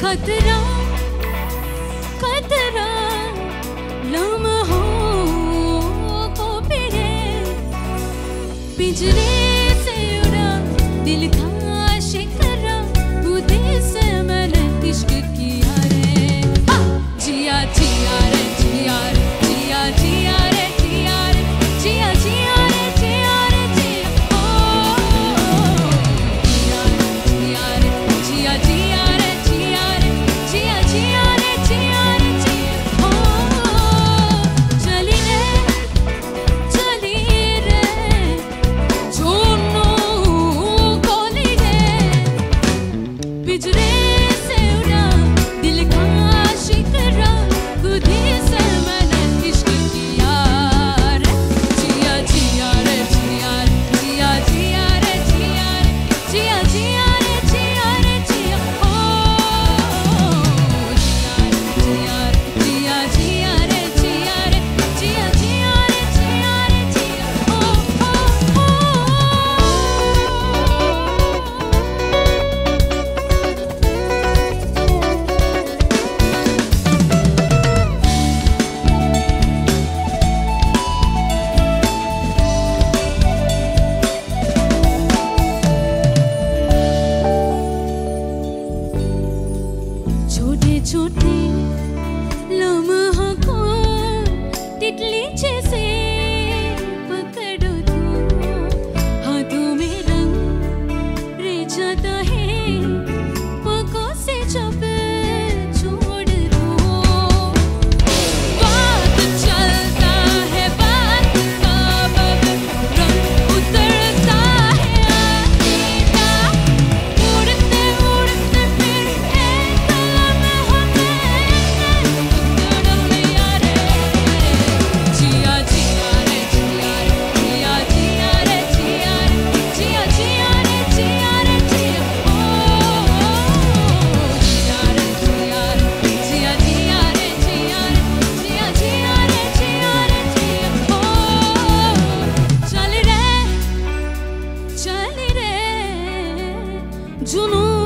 खतरा खतरा लम्हों को पिघे पिजरे से उड़ा, दिल का शिकरा उदे से मैंने इश्क किया रे हाँ, जिया जिया रे जिया रे। today. से पकड़ो तो हाथों में रंग जाता है पगों से जब 子路。